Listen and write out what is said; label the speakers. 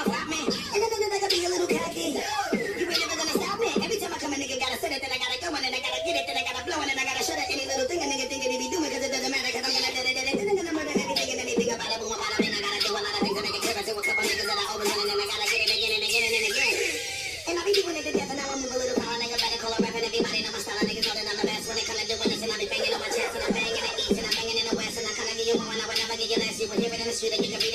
Speaker 1: never stop me. And then I could be a little cocky. You ain't never gonna stop me. Every time I come, a nigga gotta set it, then I gotta go in, then I gotta get it, then I gotta blow it, then I gotta shut up any little thing a nigga think he be doing, cause it doesn't matter, cause I'm gonna do it, then I'm gonna murder everything and anything about it, but one bottom, and I gotta do a lot of things to make it clear, cause it was a couple niggas that I always wanted, and I gotta get it again and again and again. And I be doing it to death, and I won't move a little power, nigga, better call a rap, and everybody know my style, niggas know that I'm the best when it come to doing this, and I be banging on my chest, and I'm banging it east, and I'm banging in the west, and I come to give you more, I would never get you less, you would hear it in the street, and you can be